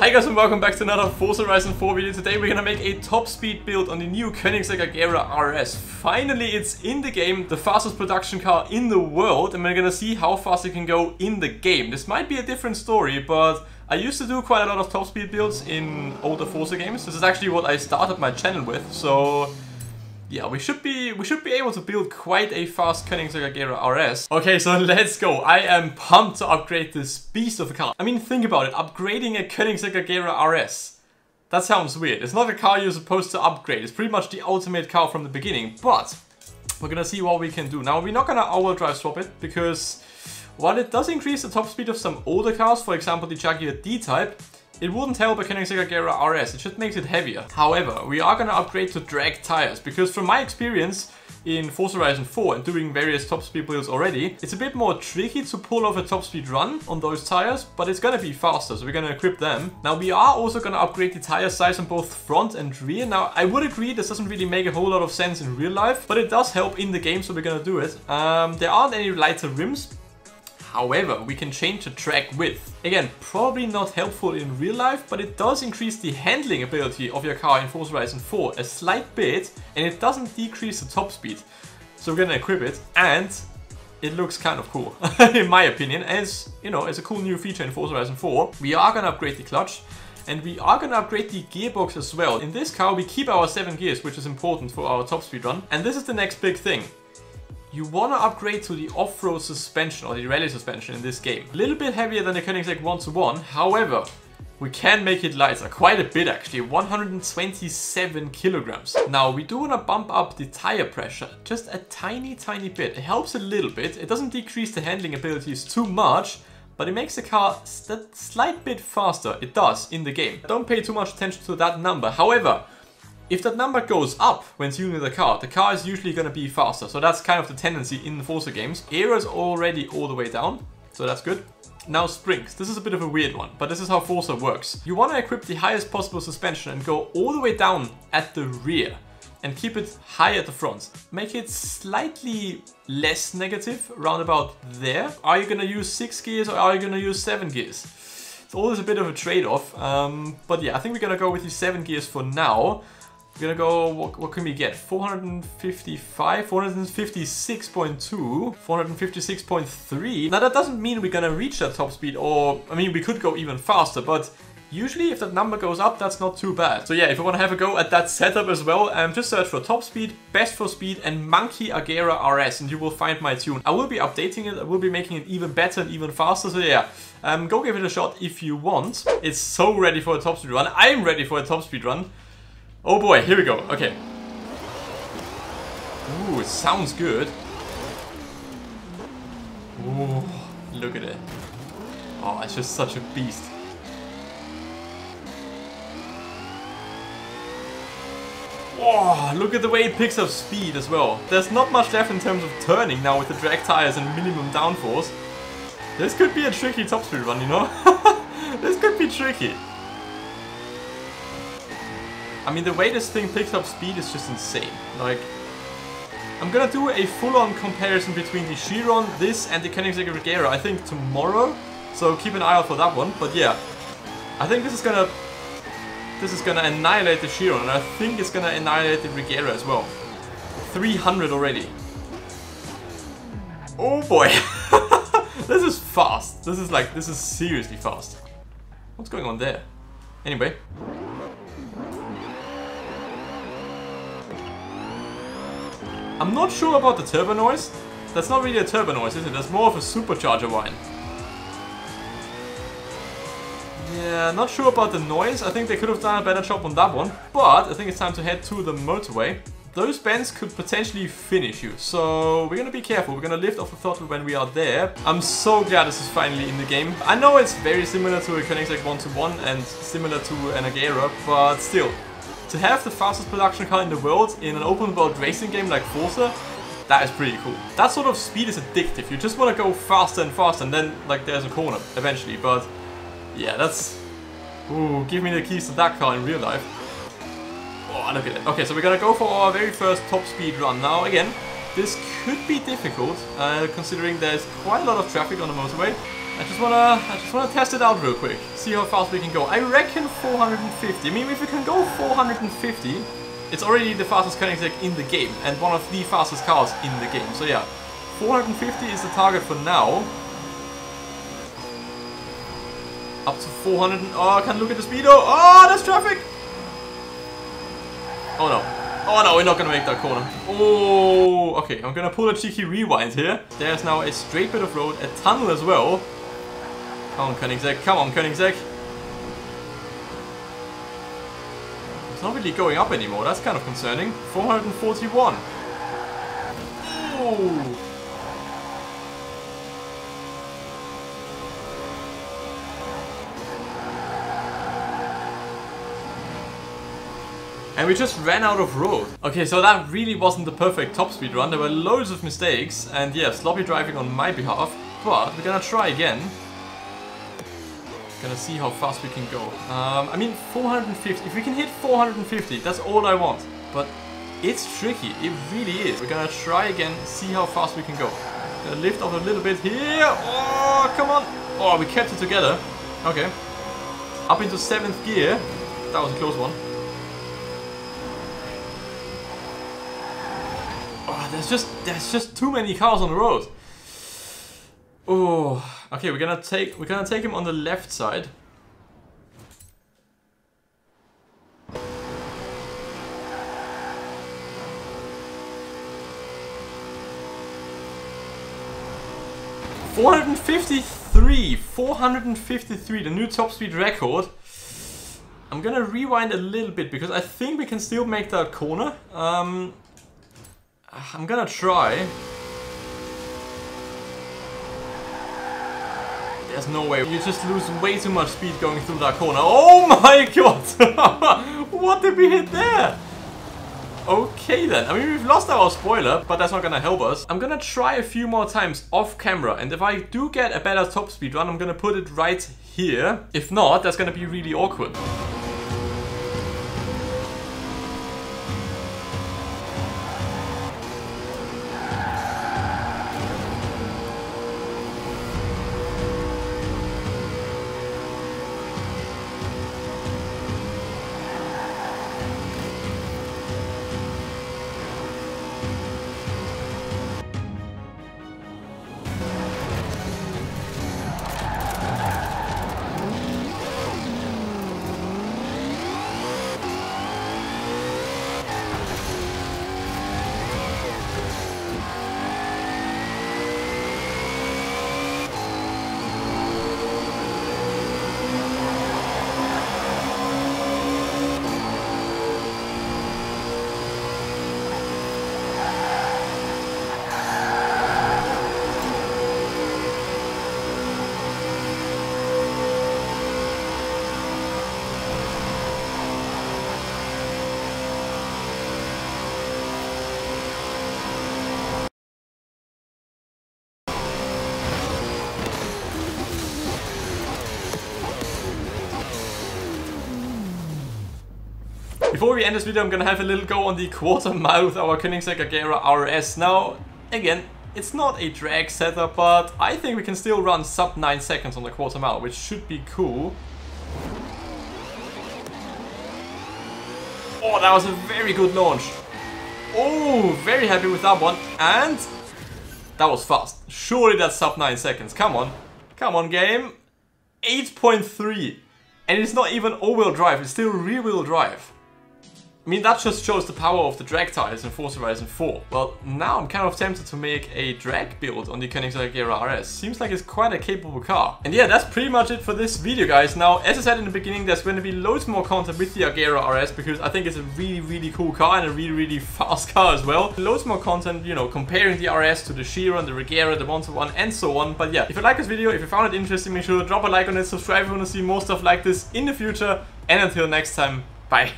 Hi guys and welcome back to another Forza Horizon 4 video. Today we're gonna make a top speed build on the new Koenigsegg Agera RS. Finally it's in the game, the fastest production car in the world and we're gonna see how fast it can go in the game. This might be a different story but I used to do quite a lot of top speed builds in older Forza games. This is actually what I started my channel with so yeah, we should be we should be able to build quite a fast Koenigsegg Agera RS. Okay, so let's go. I am pumped to upgrade this beast of a car. I mean, think about it. Upgrading a Koenigsegg Agera RS. That sounds weird. It's not a car you're supposed to upgrade. It's pretty much the ultimate car from the beginning. But we're gonna see what we can do. Now, we're not gonna all-wheel drive swap it because while it does increase the top speed of some older cars, for example the Jaguar D-Type, it wouldn't help a Koenigsegg Agera RS, it just makes it heavier. However, we are gonna upgrade to drag tires, because from my experience in Forza Horizon 4 and doing various top speed builds already, it's a bit more tricky to pull off a top speed run on those tires, but it's gonna be faster, so we're gonna equip them. Now we are also gonna upgrade the tire size on both front and rear. Now I would agree this doesn't really make a whole lot of sense in real life, but it does help in the game, so we're gonna do it. Um, there aren't any lighter rims, However, we can change the track width. Again, probably not helpful in real life, but it does increase the handling ability of your car in Forza Horizon 4 a slight bit, and it doesn't decrease the top speed. So we're gonna equip it, and it looks kind of cool, in my opinion, as, you know, as a cool new feature in Forza Horizon 4. We are gonna upgrade the clutch, and we are gonna upgrade the gearbox as well. In this car, we keep our 7 gears, which is important for our top speed run. And this is the next big thing you want to upgrade to the off-road suspension or the rally suspension in this game. A little bit heavier than the Koenigsegg 1-1, however, we can make it lighter, quite a bit actually, 127 kilograms. Now, we do want to bump up the tire pressure just a tiny, tiny bit. It helps a little bit. It doesn't decrease the handling abilities too much, but it makes the car a slight bit faster. It does in the game. Don't pay too much attention to that number. However, if that number goes up when tuning the car, the car is usually going to be faster. So that's kind of the tendency in the Forza games. Aero is already all the way down, so that's good. Now springs. This is a bit of a weird one, but this is how Forza works. You want to equip the highest possible suspension and go all the way down at the rear and keep it high at the front. Make it slightly less negative, around about there. Are you gonna use six gears or are you gonna use seven gears? It's always a bit of a trade-off, um, but yeah, I think we're gonna go with the seven gears for now. We're gonna go, what, what can we get? 455, 456.2, 456.3. Now that doesn't mean we're gonna reach that top speed or, I mean, we could go even faster, but Usually if that number goes up, that's not too bad. So yeah, if you want to have a go at that setup as well, um, just search for top speed, best for speed and Monkey Agera RS and you will find my tune. I will be updating it, I will be making it even better and even faster, so yeah. Um, go give it a shot if you want. It's so ready for a top speed run. I'm ready for a top speed run. Oh boy, here we go. Okay. Ooh, it sounds good. Ooh, look at it. Oh, it's just such a beast. Oh, look at the way it picks up speed as well. There's not much left in terms of turning now with the drag tires and minimum downforce. This could be a tricky top speed run, you know? this could be tricky. I mean, the way this thing picks up speed is just insane. Like, I'm gonna do a full-on comparison between the Chiron, this, and the Koenigsegg Agera, I think tomorrow. So keep an eye out for that one. But yeah, I think this is gonna this is gonna annihilate the Chiron, and I think it's gonna annihilate the Regera as well. 300 already. Oh boy! this is fast. This is like, this is seriously fast. What's going on there? Anyway, I'm not sure about the turbo noise. That's not really a turbo noise, is it? That's more of a supercharger whine. Yeah, not sure about the noise. I think they could have done a better job on that one. But I think it's time to head to the motorway. Those bends could potentially finish you, so we're gonna be careful. We're gonna lift off the throttle when we are there. I'm so glad this is finally in the game. I know it's very similar to a Koenigsegg 1 to 1 and similar to an Agera, but still, to have the fastest production car in the world in an open world racing game like Forza, that is pretty cool. That sort of speed is addictive. You just want to go faster and faster and then like there's a corner eventually. But yeah, that's... Ooh, give me the keys to that car in real life. Oh, look at it. Okay, so we're gonna go for our very first top speed run. Now, again, this could be difficult, uh, considering there's quite a lot of traffic on the motorway. I just wanna, I just wanna test it out real quick. See how fast we can go. I reckon 450. I mean, if we can go 450, it's already the fastest Koenigsegg in the game and one of the fastest cars in the game. So yeah, 450 is the target for now. Up to 400. oh, I can't look at the speedo. Oh, there's traffic. Oh no. Oh no, we're not gonna make that corner. Oh, okay. I'm gonna pull a cheeky rewind here. There's now a straight bit of road, a tunnel as well. Come on, Koenigsegg. Come on, Koenigsegg. It's not really going up anymore. That's kind of concerning. 441. Ooh. And we just ran out of road. Okay, so that really wasn't the perfect top speed run. There were loads of mistakes and yeah, sloppy driving on my behalf. But we're gonna try again. Gonna see how fast we can go. Um, I mean, 450. If we can hit 450, that's all I want. But it's tricky. It really is. We're gonna try again, see how fast we can go. Gonna lift off a little bit here. Oh, come on. Oh, we kept it together. Okay. Up into 7th gear. That was a close one. Oh, there's just there's just too many cars on the road. Oh, okay. We're gonna take we're gonna take him on the left side. Four hundred and fifty-three, four hundred and fifty-three, the new top speed record. I'm gonna rewind a little bit because I think we can still make that corner. Um, I'm gonna try. There's no way. You just lose way too much speed going through that corner. Oh my god! what did we hit there? Okay then. I mean, we've lost our spoiler, but that's not gonna help us. I'm gonna try a few more times off camera, and if I do get a better top speed run, I'm gonna put it right here. If not, that's gonna be really awkward. Before we end this video, I'm gonna have a little go on the quarter mile with our Koenigsegg Agera RS. Now, again, it's not a drag setup, but I think we can still run sub 9 seconds on the quarter mile, which should be cool. Oh, that was a very good launch. Oh, very happy with that one. And that was fast. Surely that's sub 9 seconds. Come on. Come on, game. 8.3. And it's not even all-wheel drive, it's still rear-wheel drive. I mean, that just shows the power of the drag tires in Forza Horizon 4. Well, now I'm kind of tempted to make a drag build on the Koenigsegg Agera RS. Seems like it's quite a capable car. And yeah, that's pretty much it for this video, guys. Now, as I said in the beginning, there's going to be loads more content with the Agera RS because I think it's a really, really cool car and a really, really fast car as well. Loads more content, you know, comparing the RS to the Chiron, the Regera, the Monza one, and so on. But yeah, if you like this video, if you found it interesting, make sure to drop a like on it, subscribe if you want to see more stuff like this in the future. And until next time, bye.